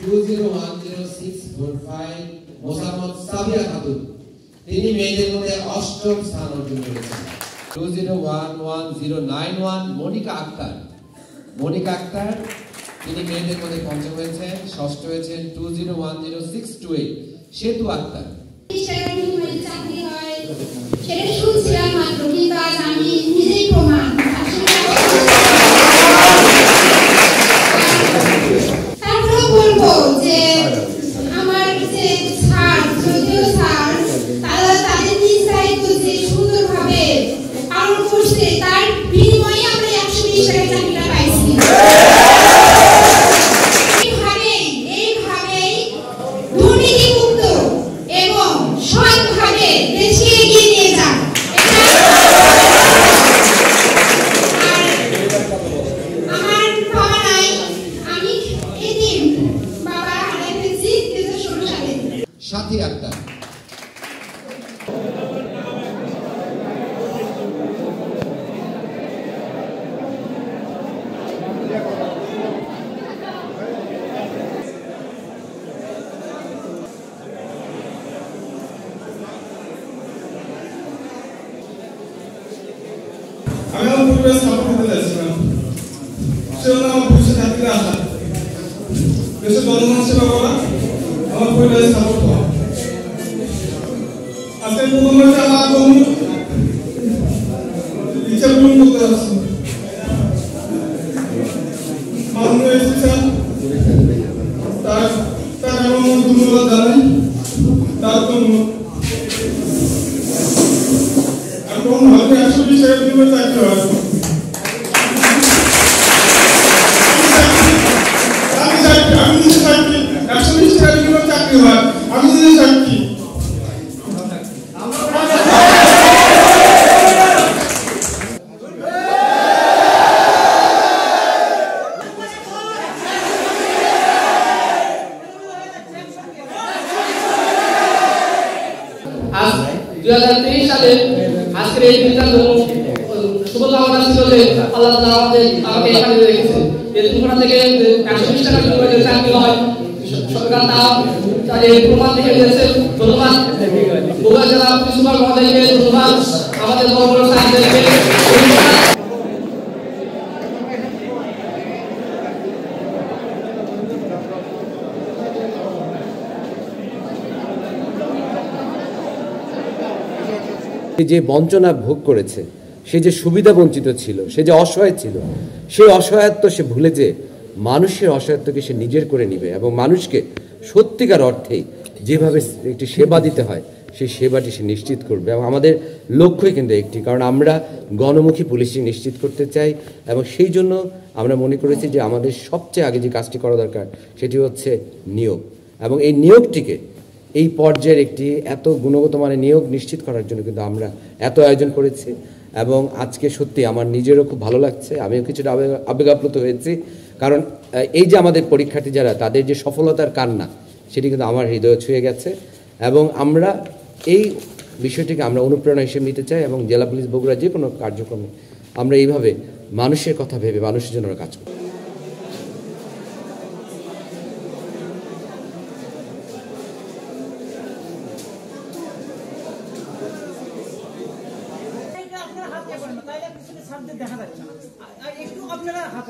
Two zero one zero six four five Mosammat Sabiya Khatun তিনি মেয়েদের মধ্যে অষ্টম স্থান অর্জন করেছেন two zero one one zero nine one Monika Akter Monika Akter তিনি মেয়েদের মধ্যে পঞ্চম হয়েছেন ষষ্ঠ হয়েছেন two zero one zero six two eight Setu Akter হয় সেটা শুনছিলাম মাত্র কিন্তু আজ আমি সাথী আক্তার আমি আমার পরিবারের সাপোর্ট দিতে চাইছিলাম সে হলো আমার ভবিষ্যৎ চাকরির আশা দেশের জনগণ সেবা করা আমার পরিবারের সাপোর্ট মাননীয় এসপি স্যার তার তার আমার ধন্যবাদ জানাই তার জন্য এখন হয়তো একশো বিশ আমি চাকরি আমি নিজে চাকরি একশো বিশ টাকা বিনিময়ে চাকরি হয় আমি নিজে চাকরি আজ দুই হাজার তেইশ সালে আজকের এই দিনটা শুভকামনা ছিল যে আল্লাহ আমাদের, আমাকে এখানে রেখেছেন এই দুর্ঘটনা থেকে একশো বিশ টাকা বিনিময়ে যে চাকরি হয়, সরকার তা তার এই প্রমাণ থেকে দিয়েছে। ধন্যবাদ। বগুড়া জেলা সুপার মহোদয়কে ধন্যবাদ। আমাদের বড় বড় স্যারদেরকে যে বঞ্চনা ভোগ করেছে, সে যে সুবিধা বঞ্চিত ছিল, সে যে অসহায় ছিল, সেই অসহায়ত্ব সে ভুলে যে মানুষের অসহায়ত্বকে সে নিজের করে নিবে এবং মানুষকে সত্যিকার অর্থেই যেভাবে একটি সেবা দিতে হয়, সেই সেবাটি সে নিশ্চিত করবে এবং আমাদের লক্ষ্যই কিন্তু একটি, কারণ আমরা গণমুখী পুলিশিং নিশ্চিত করতে চাই এবং সেই জন্য আমরা মনে করেছি যে আমাদের সবচেয়ে আগে যে কাজটি করা দরকার, সেটি হচ্ছে নিয়োগ এবং এই নিয়োগটিকে এই পর্যায়ের একটি এত গুণগত মানে নিয়োগ নিশ্চিত করার জন্য কিন্তু আমরা এত আয়োজন করেছি এবং আজকে সত্যি আমার নিজেরও খুব ভালো লাগছে, আমিও কিছুটা আবেগ, আবেগাপ্লুত হয়েছি। কারণ এই যে আমাদের পরীক্ষার্থী যারা, তাদের যে সফলতার কান্না, সেটি কিন্তু আমার হৃদয় ছুঁয়ে গেছে এবং আমরা এই বিষয়টিকে আমরা অনুপ্রেরণা হিসেবে নিতে চাই এবং জেলা পুলিশ বগুড়া যে কোনো কার্যক্রমে আমরা এইভাবে মানুষের কথা ভেবে মানুষের জন্য কাজ করি। তাইলে পিছনে ছাড় দেখা যাচ্ছে না। আর একটু আপনারা হাত